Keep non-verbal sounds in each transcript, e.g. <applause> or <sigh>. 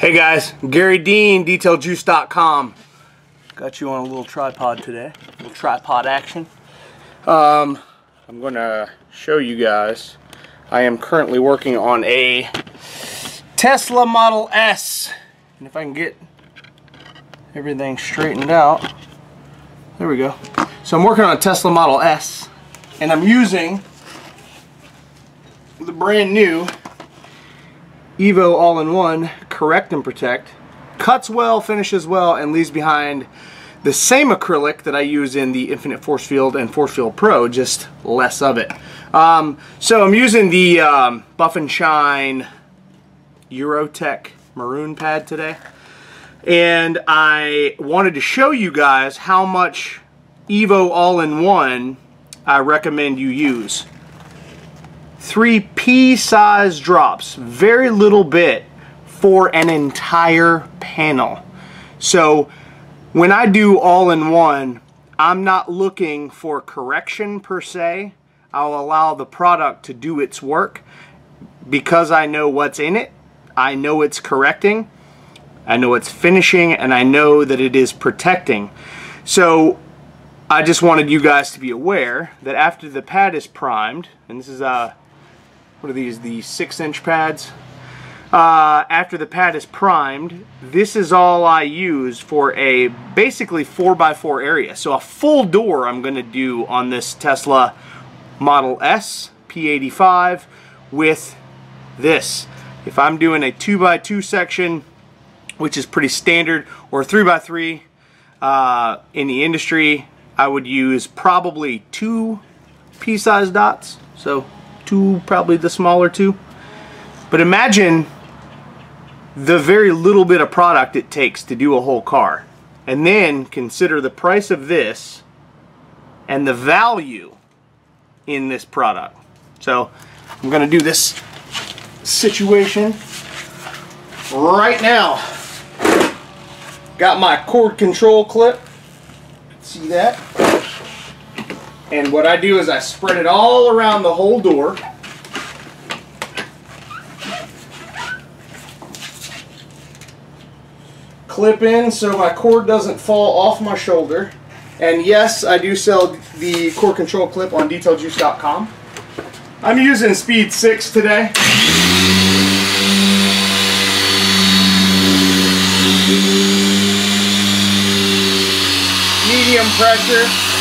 Hey guys, Garry Dean, DetailJuice.com. Got you on a little tripod today, a little tripod action. Um, I'm going to show you guys. I am currently working on a Tesla Model S. And if I can get everything straightened out, there we go. So I'm working on a Tesla Model S, and I'm using the brand new Evo All-in-One Correct and Protect. Cuts well, finishes well, and leaves behind the same acrylic that I use in the Infinite Force Field and Force Field Pro, just less of it. Um, so I'm using the um, Buff and Shine Uro-Tec maroon pad today. And I wanted to show you guys how much Evo All-in-One I recommend you use three pea-sized drops, very little bit for an entire panel. So when I do all-in-one, I'm not looking for correction per se. I'll allow the product to do its work because I know what's in it. I know it's correcting. I know it's finishing and I know that it is protecting. So I just wanted you guys to be aware that after the pad is primed, and this is a what are these, the six inch pads? Uh, after the pad is primed, this is all I use for a basically 4x4 area. So a full door I'm going to do on this Tesla Model S P85 with this. If I'm doing a 2x2 section, which is pretty standard, or 3x3 uh, in the industry, I would use probably two pea-sized dots. So two, probably the smaller two. But imagine the very little bit of product it takes to do a whole car. And then consider the price of this and the value in this product. So I'm going to do this situation right now. Got my cord control clip. See that? And what I do is I spread it all around the whole door. Clip in so my cord doesn't fall off my shoulder. And yes, I do sell the cord control clip on detailjuice.com. I'm using speed 6 today. Medium pressure.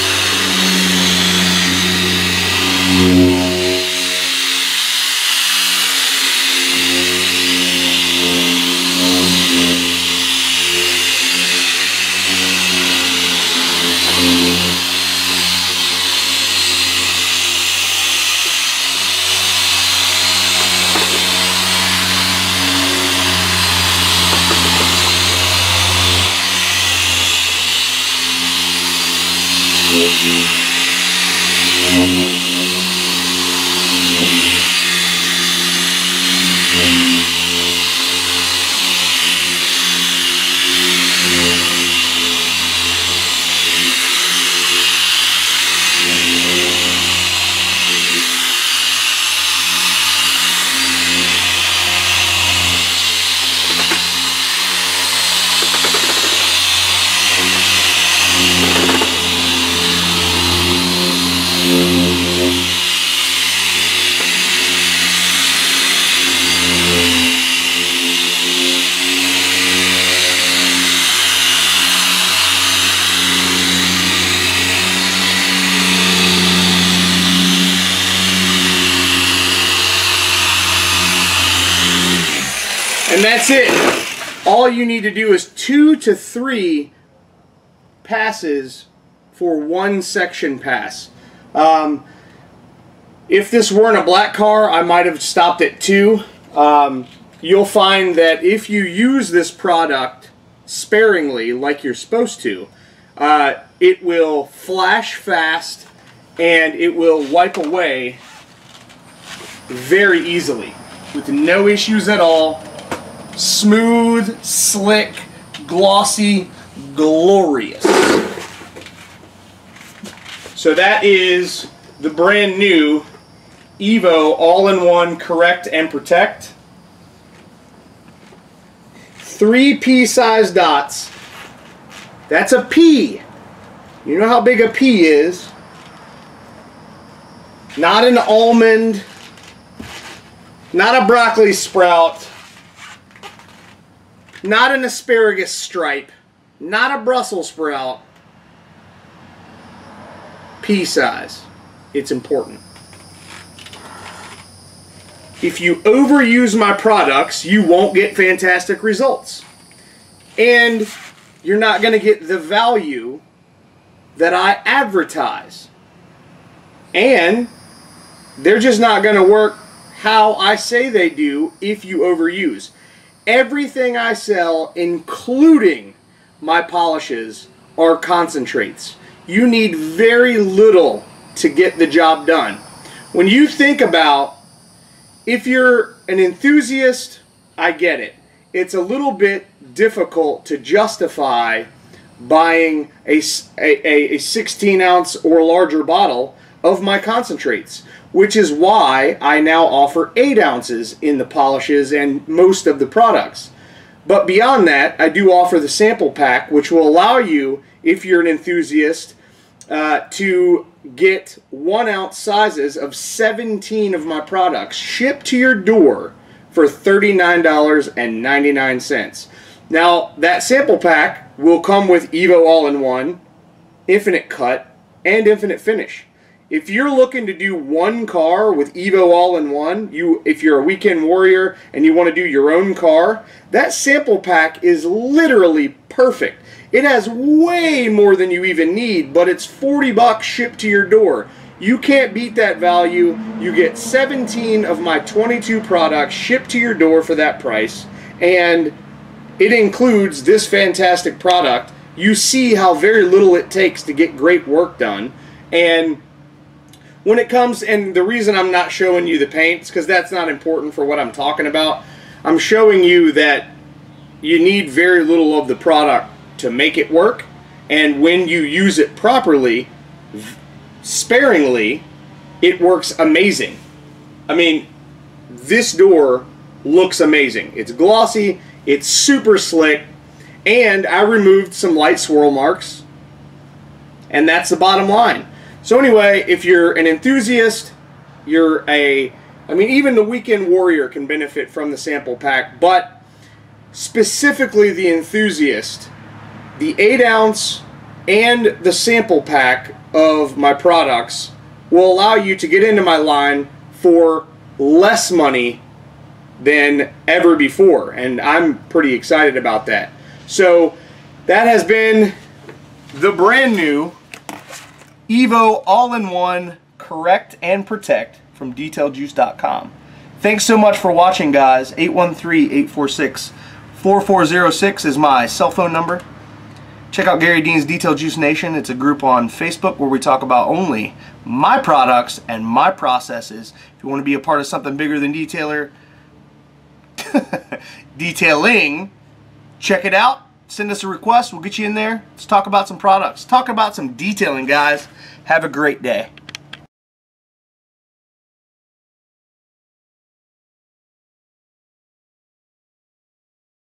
That's it. All you need to do is two to three passes for one section pass. Um, if this weren't a black car, I might have stopped at two. Um, you'll find that if you use this product sparingly, like you're supposed to, uh, it will flash fast and it will wipe away very easily with no issues at all smooth, slick, glossy, glorious. So that is the brand new Evo All-in-One Correct and Protect. three pea-sized dots. That's a pea. You know how big a pea is. Not an almond. Not a broccoli sprout. Not an asparagus stripe. Not a Brussels sprout. Pea size. It's important. If you overuse my products, you won't get fantastic results. And you're not going to get the value that I advertise. And they're just not going to work how I say they do if you overuse. Everything I sell, including my polishes, are concentrates. You need very little to get the job done. When you think about if you're an enthusiast, I get it. It's a little bit difficult to justify buying a, a, a 16 ounce or larger bottle of my concentrates, which is why I now offer 8 ounces in the polishes and most of the products. But beyond that, I do offer the sample pack, which will allow you, if you're an enthusiast, uh, to get one ounce sizes of 17 of my products shipped to your door for $39.99. Now, that sample pack will come with Evo All-in-One, Infinite Cut, and Infinite Finish. If you're looking to do one car with Evo All-in-One, you if you're a weekend warrior and you want to do your own car, that sample pack is literally perfect. It has way more than you even need, but it's 40 bucks shipped to your door. You can't beat that value. You get 17 of my 22 products shipped to your door for that price, and it includes this fantastic product. You see how very little it takes to get great work done, and when it comes, and the reason I'm not showing you the paints, because that's not important for what I'm talking about, I'm showing you that you need very little of the product to make it work, and when you use it properly, sparingly, it works amazing. I mean, this door looks amazing. It's glossy, it's super slick, and I removed some light swirl marks, and that's the bottom line. So anyway, if you're an enthusiast, you're a, I mean, even the weekend warrior can benefit from the sample pack, but specifically the enthusiast, the 8 ounce and the sample pack of my products will allow you to get into my line for less money than ever before and I'm pretty excited about that. So that has been the brand new Evo all-in-one correct and protect from detailjuice.com. Thanks so much for watching guys. 813-846-4406 is my cell phone number. Check out Garry Dean's Detail Juice Nation. It's a group on Facebook where we talk about only my products and my processes. If you want to be a part of something bigger than detailer, <laughs> detailing, check it out. Send us a request. We'll get you in there. Let's talk about some products. Talk about some detailing, guys. Have a great day.